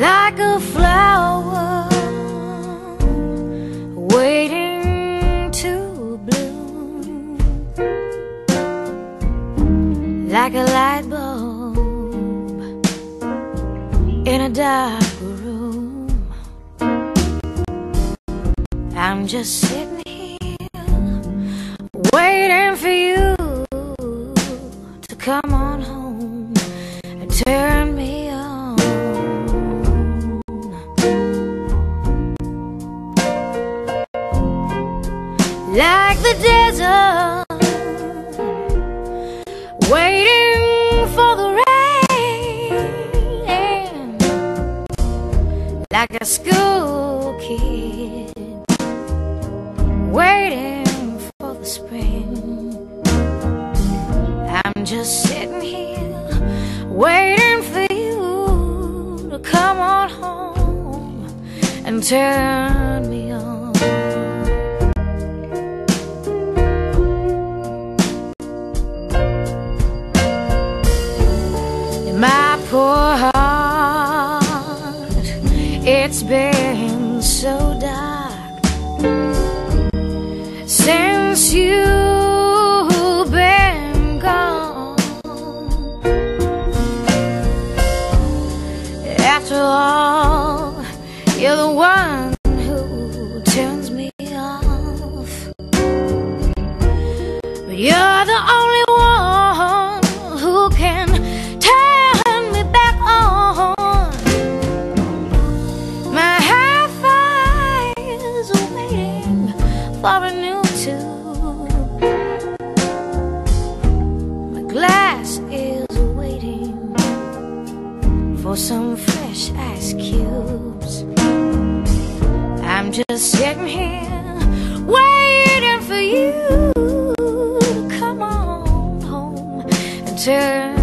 like a flower waiting to bloom, like a light bulb in a dark room. I'm just sitting here waiting for you to come on home and turn Like the desert, waiting for the rain, like a school kid waiting for the spring. I'm just sitting here waiting for you to come on home and turn me on. It's been so dark since you've been gone. After all, you're the one who turns me off. But you're the only for a new tune. My glass is waiting for some fresh ice cubes. I'm just sitting here waiting for you to come on home and turn